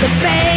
the pain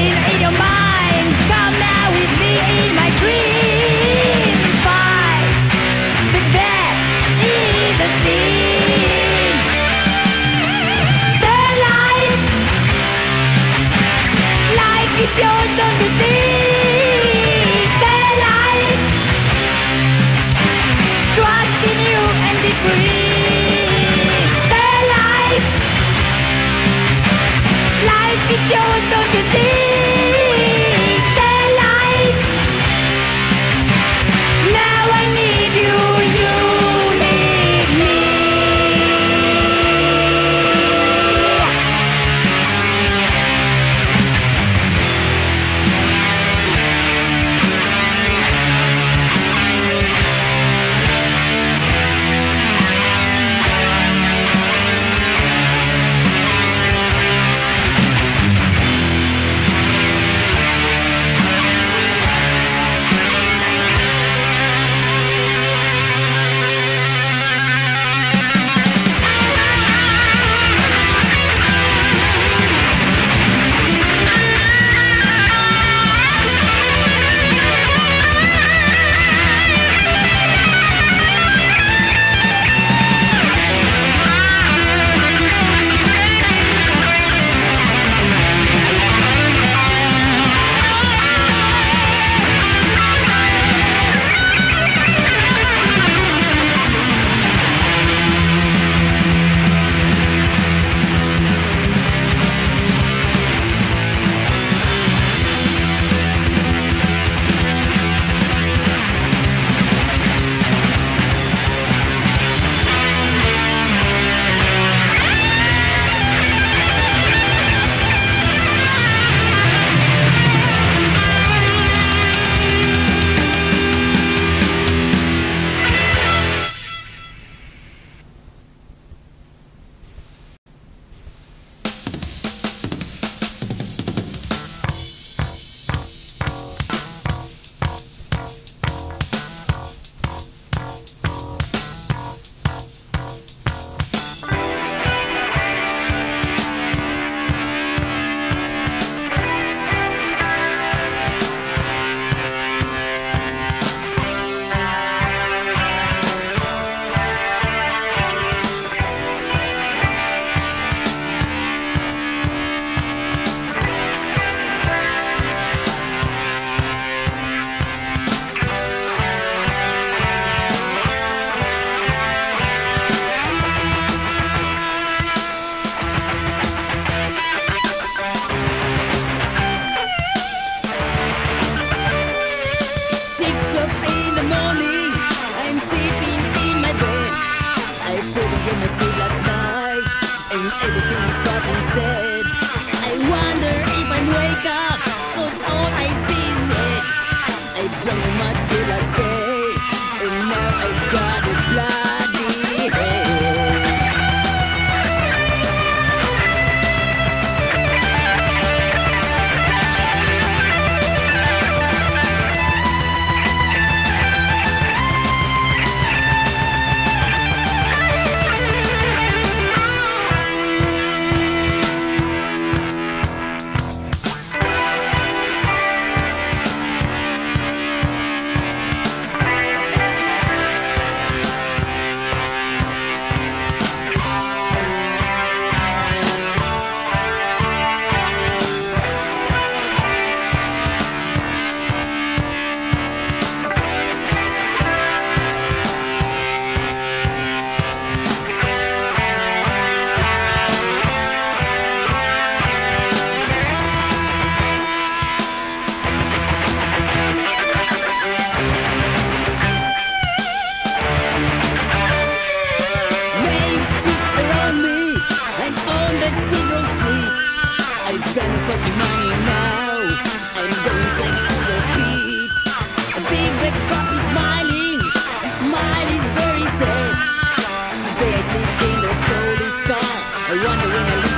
the women.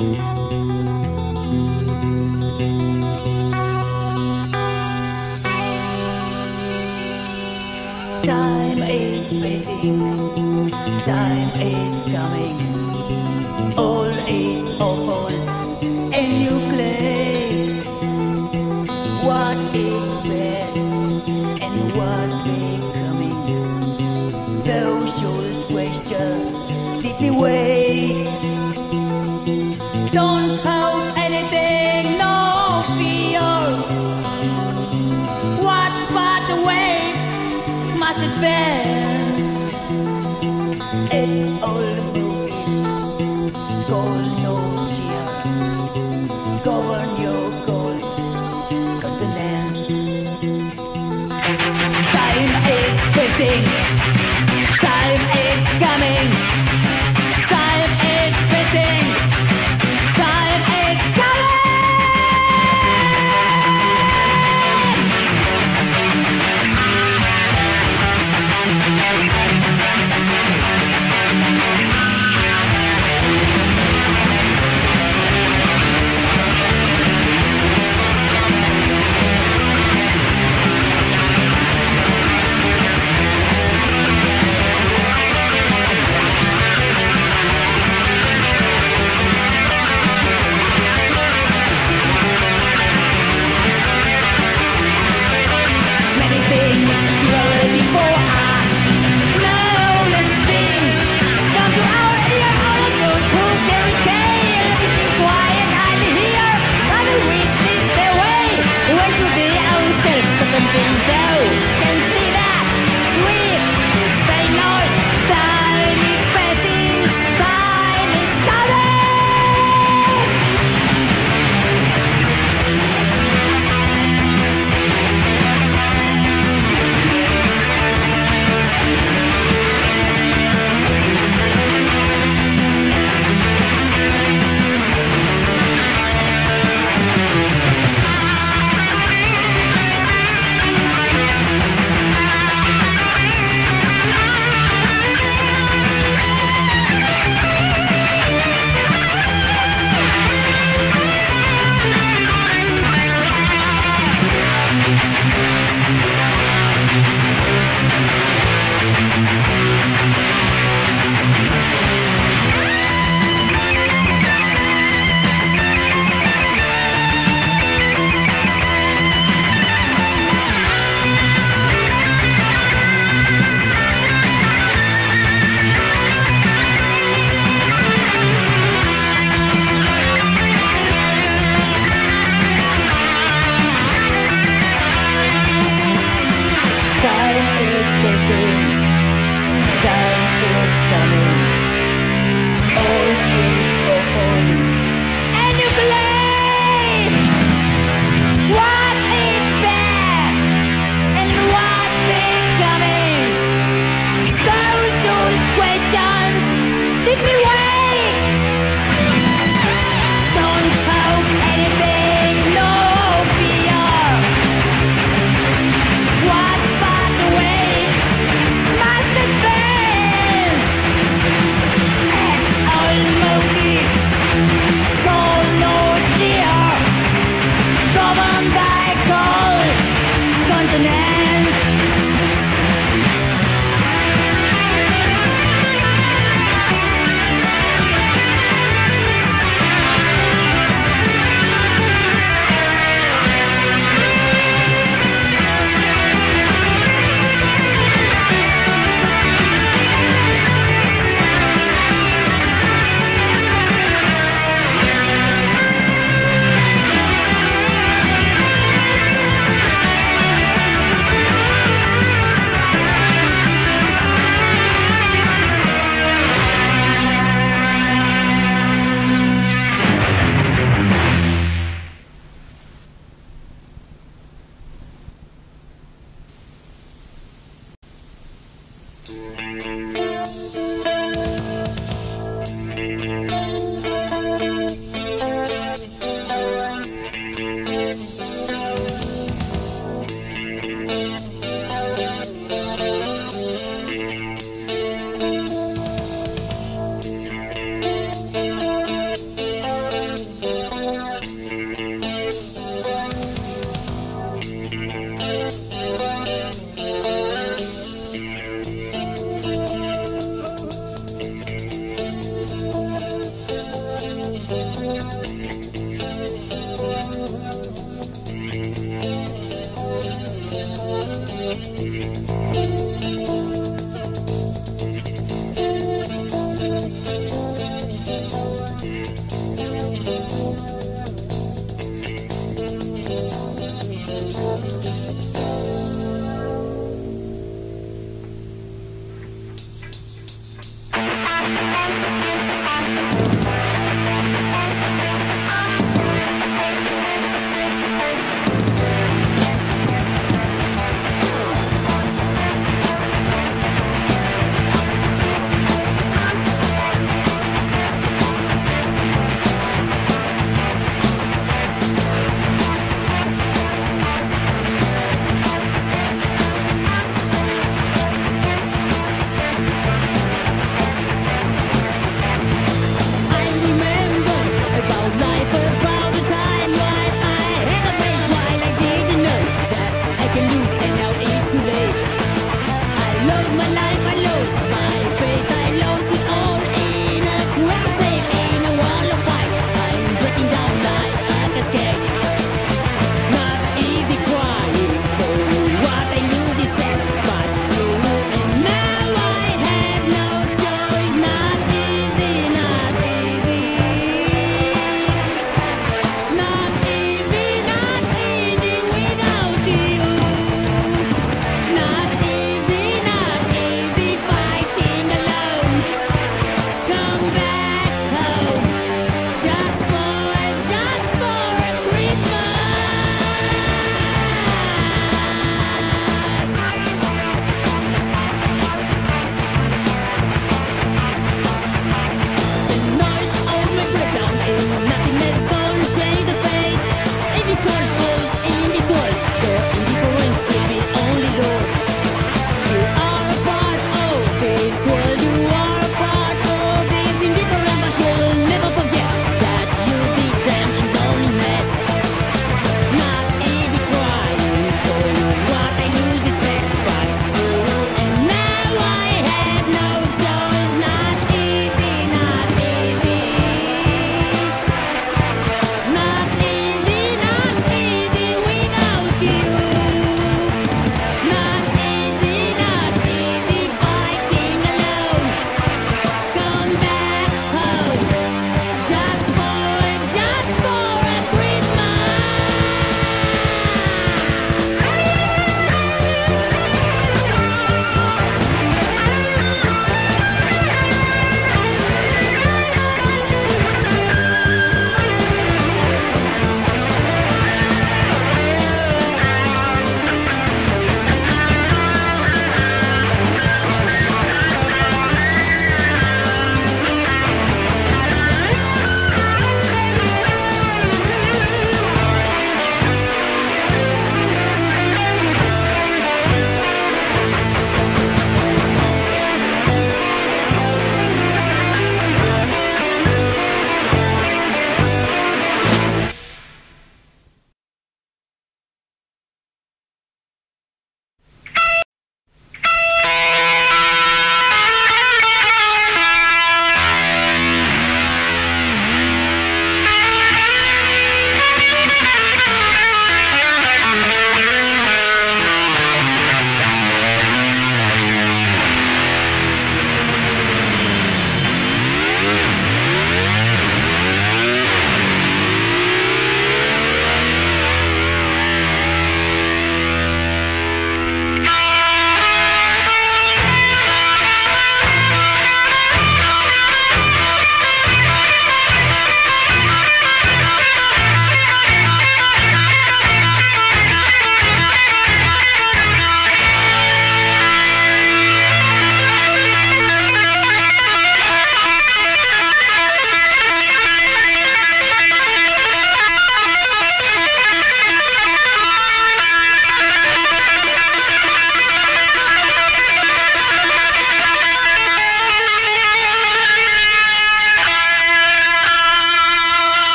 Música